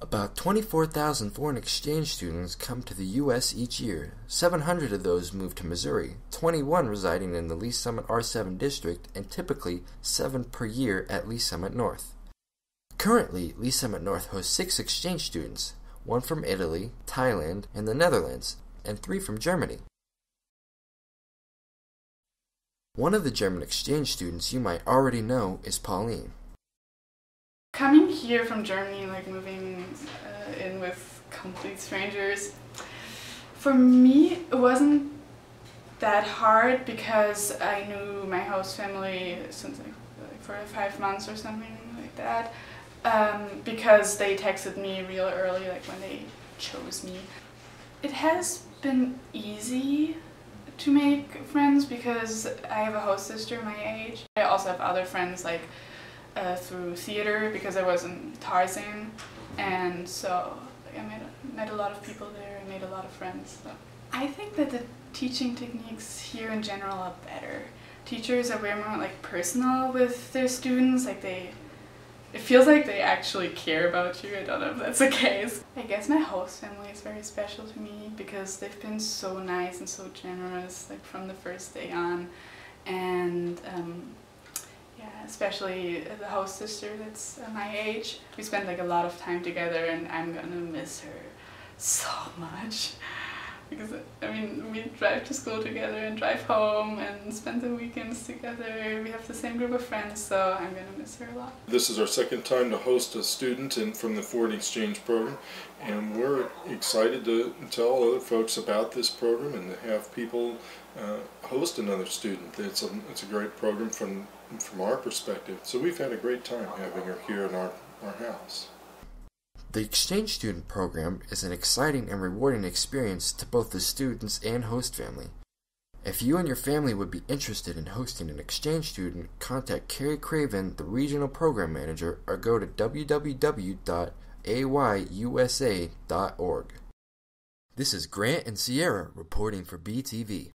About 24,000 foreign exchange students come to the U.S. each year. 700 of those move to Missouri, 21 residing in the Lee's Summit R7 district, and typically 7 per year at Lee's Summit North. Currently, Lee's Summit North hosts 6 exchange students, one from Italy, Thailand, and the Netherlands, and 3 from Germany. One of the German exchange students you might already know is Pauline. Coming here from Germany, like moving uh, in with complete strangers, for me it wasn't that hard because I knew my host family since like, like or five months or something like that. Um, because they texted me real early, like when they chose me. It has been easy to make friends because I have a host sister my age. I also have other friends like uh, through theater because I was in Tarzan, and so like, I met met a lot of people there. I made a lot of friends. So. I think that the teaching techniques here in general are better. Teachers are way more like personal with their students. Like they, it feels like they actually care about you. I don't know if that's the case. I guess my host family is very special to me because they've been so nice and so generous, like from the first day on, and. Especially the host sister that's my age. We spend like a lot of time together and I'm gonna miss her so much. Because, I mean, we drive to school together and drive home and spend the weekends together. We have the same group of friends, so I'm to miss her a lot. This is our second time to host a student in, from the Foreign Exchange Program, and we're excited to tell other folks about this program and to have people uh, host another student. It's a, it's a great program from, from our perspective. So we've had a great time having her here in our, our house. The exchange student program is an exciting and rewarding experience to both the students and host family. If you and your family would be interested in hosting an exchange student, contact Carrie Craven, the Regional Program Manager, or go to www.ayusa.org. This is Grant and Sierra reporting for BTV.